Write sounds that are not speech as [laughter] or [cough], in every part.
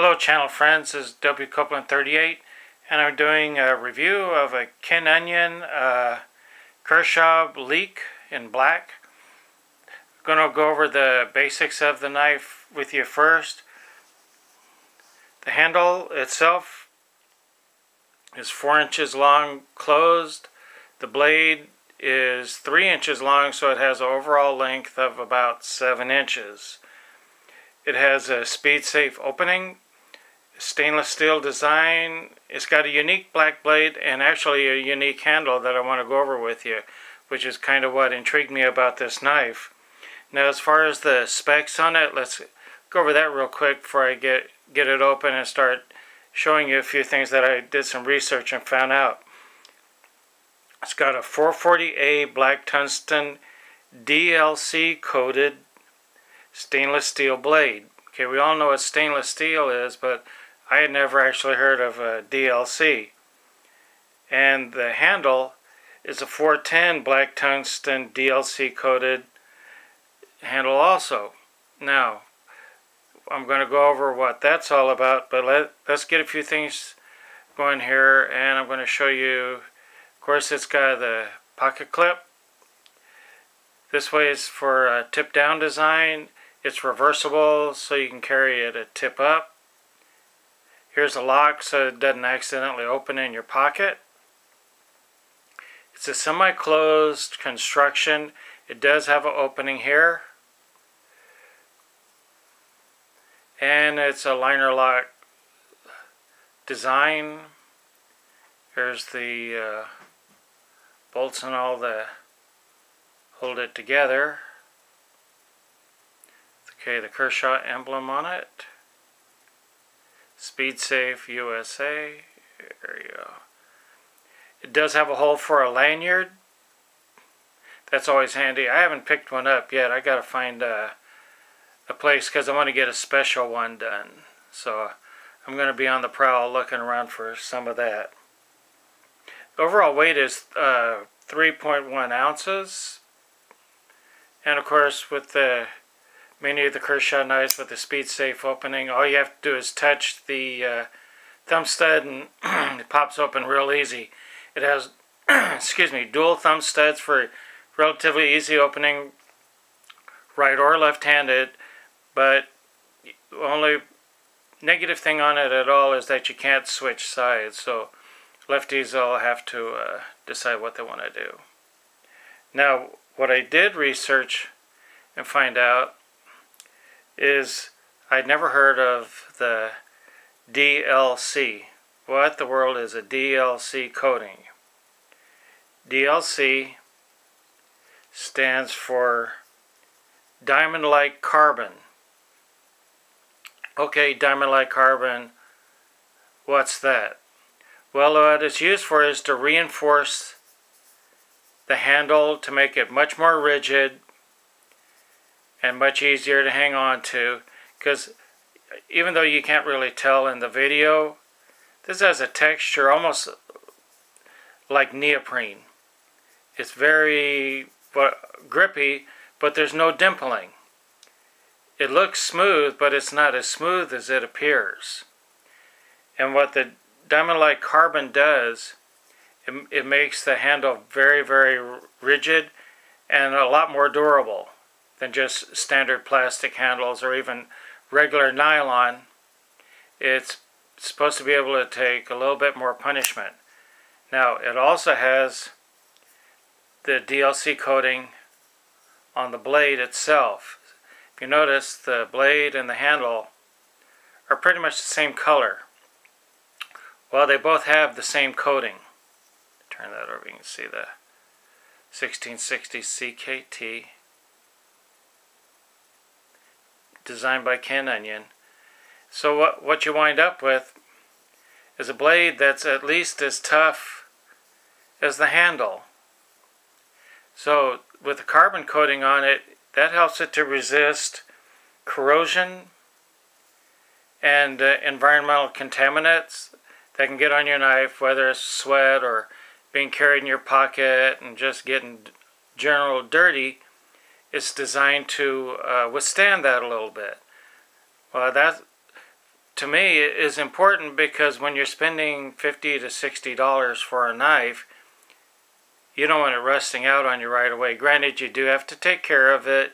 Hello channel friends, this is W Copeland 38 and I'm doing a review of a Ken Onion uh, Kershaw Leek in black. I'm going to go over the basics of the knife with you first. The handle itself is 4 inches long closed. The blade is 3 inches long so it has an overall length of about 7 inches. It has a speed safe opening, stainless steel design. It's got a unique black blade and actually a unique handle that I want to go over with you, which is kind of what intrigued me about this knife. Now as far as the specs on it, let's go over that real quick before I get, get it open and start showing you a few things that I did some research and found out. It's got a 440A black tungsten DLC coated stainless steel blade. Okay, we all know what stainless steel is, but I had never actually heard of a DLC. And the handle is a 410 black tungsten DLC coated handle also. Now, I'm going to go over what that's all about, but let, let's get a few things going here, and I'm going to show you, of course, it's got the pocket clip. This way is for a tip down design. It's reversible so you can carry it a tip up. Here's a lock so it doesn't accidentally open in your pocket. It's a semi-closed construction. It does have an opening here. And it's a liner lock design. Here's the uh, bolts and all the hold it together. Okay, the Kershaw emblem on it. Speed Safe USA. There you go. It does have a hole for a lanyard. That's always handy. I haven't picked one up yet. I gotta find a, a place because I want to get a special one done. So I'm to be on the prowl looking around for some of that. The overall weight is uh, 3.1 ounces. And of course with the many of the Kershaw knives with the speed safe opening. All you have to do is touch the uh, thumb stud and [clears throat] it pops open real easy. It has, [clears throat] excuse me, dual thumb studs for relatively easy opening, right or left-handed, but the only negative thing on it at all is that you can't switch sides, so lefties will have to uh, decide what they want to do. Now, what I did research and find out is I'd never heard of the DLC. What the world is a DLC coating? DLC stands for diamond-like carbon. Okay, diamond-like carbon, what's that? Well, what it's used for is to reinforce the handle to make it much more rigid and much easier to hang on to because even though you can't really tell in the video this has a texture almost like neoprene. It's very but, grippy but there's no dimpling. It looks smooth but it's not as smooth as it appears. And what the diamond like carbon does it, it makes the handle very very rigid and a lot more durable than just standard plastic handles or even regular nylon. It's supposed to be able to take a little bit more punishment. Now, it also has the DLC coating on the blade itself. If you notice, the blade and the handle are pretty much the same color. Well, they both have the same coating. Turn that over, you can see the 1660 CKT designed by Ken Onion. So what, what you wind up with is a blade that's at least as tough as the handle. So with the carbon coating on it, that helps it to resist corrosion and uh, environmental contaminants that can get on your knife, whether it's sweat or being carried in your pocket and just getting general dirty it's designed to uh, withstand that a little bit. Well, that to me is important because when you're spending 50 to 60 dollars for a knife you don't want it rusting out on you right away. Granted you do have to take care of it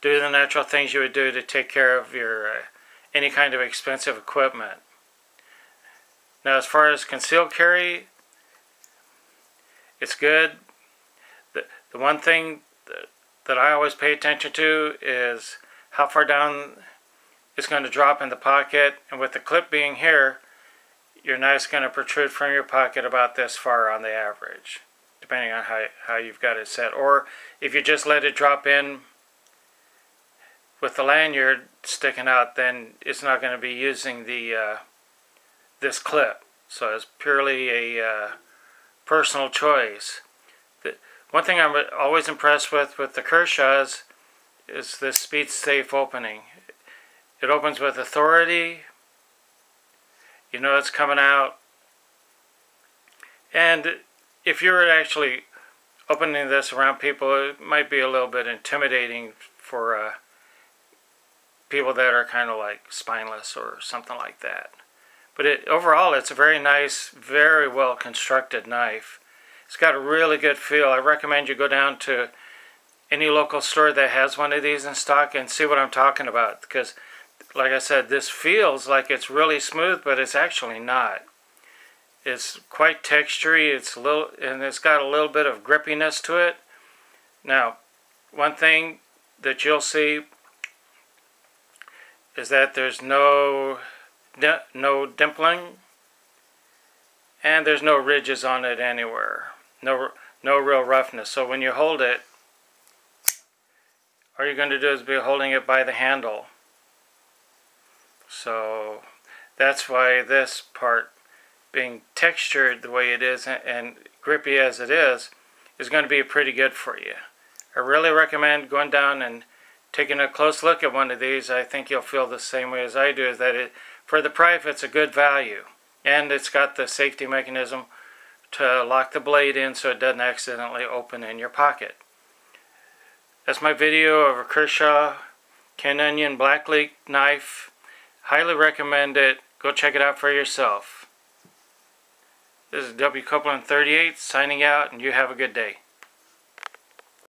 do the natural things you would do to take care of your uh, any kind of expensive equipment. Now as far as concealed carry it's good. The, the one thing that, I always pay attention to is how far down it's going to drop in the pocket. And with the clip being here your knife's going to protrude from your pocket about this far on the average depending on how, how you've got it set. Or if you just let it drop in with the lanyard sticking out then it's not going to be using the uh, this clip. So it's purely a uh, personal choice one thing I'm always impressed with with the Kershaws is this speed safe opening it opens with authority. You know it's coming out. And if you're actually opening this around people, it might be a little bit intimidating for uh, people that are kind of like spineless or something like that. But it, overall, it's a very nice, very well constructed knife. It's got a really good feel. I recommend you go down to any local store that has one of these in stock and see what I'm talking about because like I said, this feels like it's really smooth, but it's actually not. It's quite textury, it's a little, and it's got a little bit of grippiness to it. Now, one thing that you'll see is that there's no no dimpling and there's no ridges on it anywhere. No no real roughness. So when you hold it, all you're going to do is be holding it by the handle. So that's why this part being textured the way it is and grippy as it is is going to be pretty good for you. I really recommend going down and taking a close look at one of these. I think you'll feel the same way as I do is that it for the price it's a good value and it's got the safety mechanism to lock the blade in so it doesn't accidentally open in your pocket. That's my video of a Kershaw Ken Onion Black Leek knife Highly recommend it. Go check it out for yourself. This is W. Copeland 38 signing out, and you have a good day.